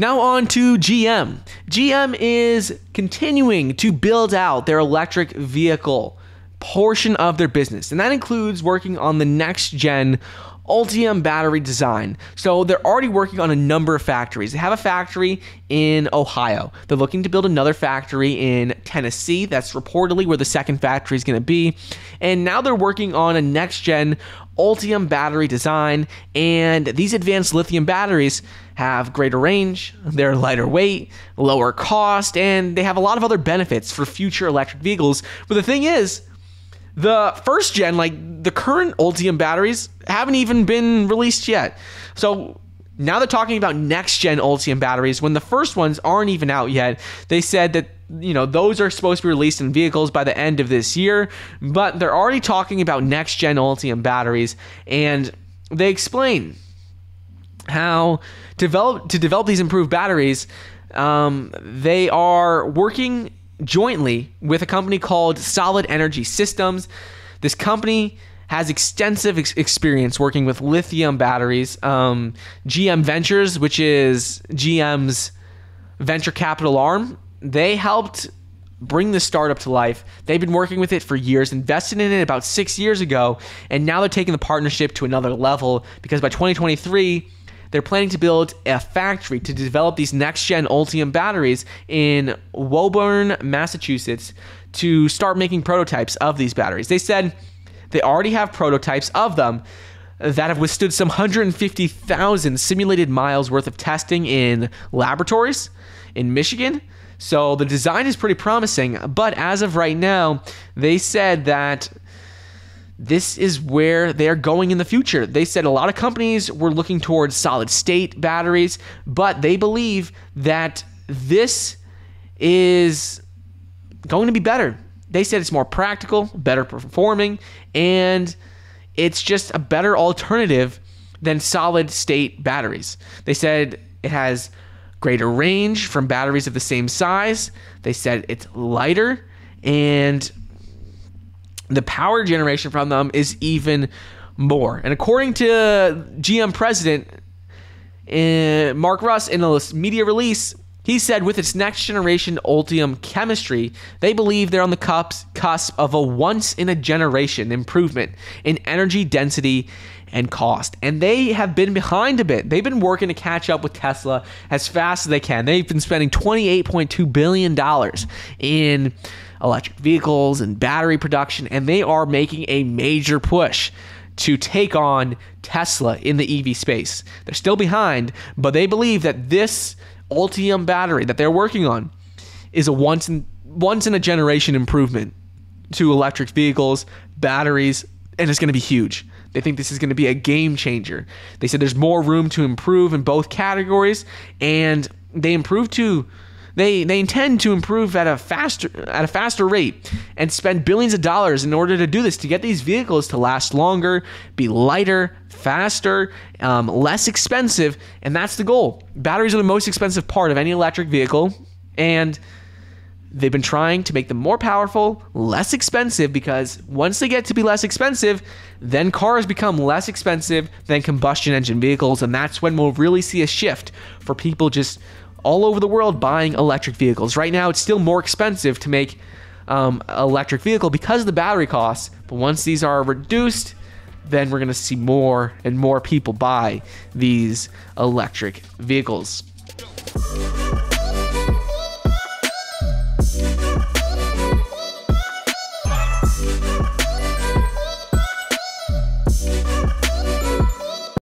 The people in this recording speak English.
Now on to GM. GM is continuing to build out their electric vehicle portion of their business, and that includes working on the next gen Ultium battery design. So they're already working on a number of factories. They have a factory in Ohio. They're looking to build another factory in Tennessee. That's reportedly where the second factory is going to be. And now they're working on a next gen Ultium battery design. And these advanced lithium batteries have greater range, they're lighter weight, lower cost, and they have a lot of other benefits for future electric vehicles. But the thing is, the first gen, like the current Ultium batteries, haven't even been released yet. So now they're talking about next gen Ultium batteries when the first ones aren't even out yet. They said that you know those are supposed to be released in vehicles by the end of this year, but they're already talking about next gen Ultium batteries and they explain how develop to develop these improved batteries. Um, they are working jointly with a company called Solid Energy Systems. This company has extensive ex- experience working with lithium batteries. Um, GM Ventures, which is GM's venture capital arm, they helped bring this startup to life. They've been working with it for years, invested in it about six years ago, and now they're taking the partnership to another level because by 2023, they're planning to build a factory to develop these next gen Ultium batteries in Woburn, Massachusetts, to start making prototypes of these batteries. They said they already have prototypes of them that have withstood some 150,000 simulated miles worth of testing in laboratories in Michigan. So the design is pretty promising, but as of right now, they said that this is where they're going in the future. They said a lot of companies were looking towards solid state batteries, but they believe that this is going to be better. They said it's more practical, better performing, and it's just a better alternative than solid state batteries. They said it has greater range from batteries of the same size. They said it's lighter and the power generation from them is even more. And according to GM president uh, Mark Reuss in a media release, he said with its next generation Ultium chemistry, they believe they're on the cusp of a once in a generation improvement in energy density and cost. And they have been behind a bit. They've been working to catch up with Tesla as fast as they can. They've been spending $28.2 billion in electric vehicles and battery production, and they are making a major push to take on Tesla in the EV space. They're still behind, but they believe that this Ultium battery that they're working on is a once in once in a generation improvement to electric vehicles, batteries, and it's going to be huge. They think this is going to be a game changer. They said there's more room to improve in both categories, and they improved to they they intend to improve at a faster at a faster rate and spend billions of dollars in order to do this to get these vehicles to last longer, be lighter, faster, um, less expensive, and that's the goal. Batteries are the most expensive part of any electric vehicle, and they've been trying to make them more powerful, less expensive, because once they get to be less expensive, then cars become less expensive than combustion engine vehicles, and that's when we'll really see a shift for people just all over the world buying electric vehicles. Right now, it's still more expensive to make um, electric vehicle because of the battery costs. But once these are reduced, then we're going to see more and more people buy these electric vehicles.